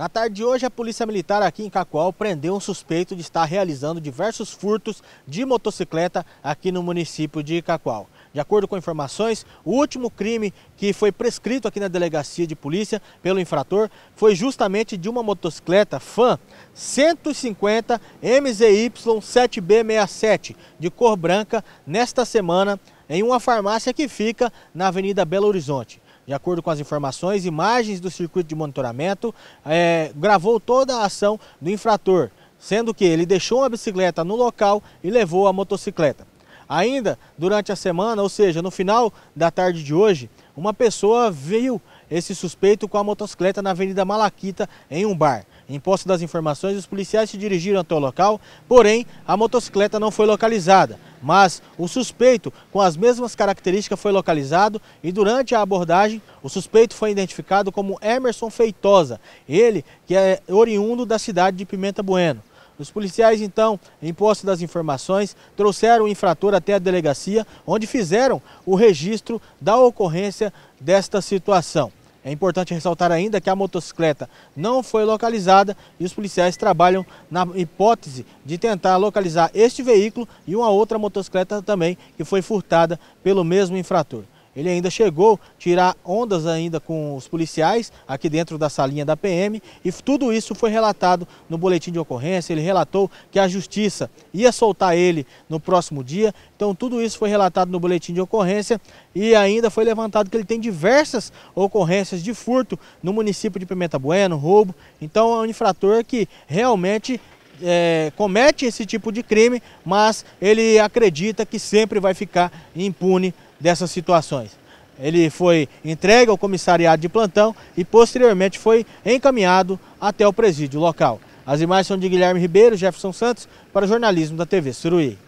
Na tarde de hoje, a Polícia Militar aqui em Cacoal prendeu um suspeito de estar realizando diversos furtos de motocicleta aqui no município de Cacoal. De acordo com informações, o último crime que foi prescrito aqui na delegacia de polícia pelo infrator foi justamente de uma motocicleta FAN 150 MZY 7B67 de cor branca nesta semana em uma farmácia que fica na Avenida Belo Horizonte de acordo com as informações, imagens do circuito de monitoramento, é, gravou toda a ação do infrator, sendo que ele deixou uma bicicleta no local e levou a motocicleta. Ainda durante a semana, ou seja, no final da tarde de hoje, uma pessoa viu esse suspeito com a motocicleta na Avenida Malaquita, em um bar. Em posse das informações, os policiais se dirigiram até o local, porém a motocicleta não foi localizada. Mas o suspeito, com as mesmas características, foi localizado e durante a abordagem, o suspeito foi identificado como Emerson Feitosa, ele que é oriundo da cidade de Pimenta Bueno. Os policiais, então, em posse das informações, trouxeram o infrator até a delegacia, onde fizeram o registro da ocorrência desta situação. É importante ressaltar ainda que a motocicleta não foi localizada e os policiais trabalham na hipótese de tentar localizar este veículo e uma outra motocicleta também que foi furtada pelo mesmo infrator. Ele ainda chegou a tirar ondas ainda com os policiais aqui dentro da salinha da PM e tudo isso foi relatado no boletim de ocorrência. Ele relatou que a justiça ia soltar ele no próximo dia. Então tudo isso foi relatado no boletim de ocorrência e ainda foi levantado que ele tem diversas ocorrências de furto no município de Pimenta Bueno, roubo. Então é um infrator que realmente é, comete esse tipo de crime, mas ele acredita que sempre vai ficar impune dessas situações. Ele foi entregue ao comissariado de plantão e posteriormente foi encaminhado até o presídio local. As imagens são de Guilherme Ribeiro, Jefferson Santos, para o jornalismo da TV Suruí.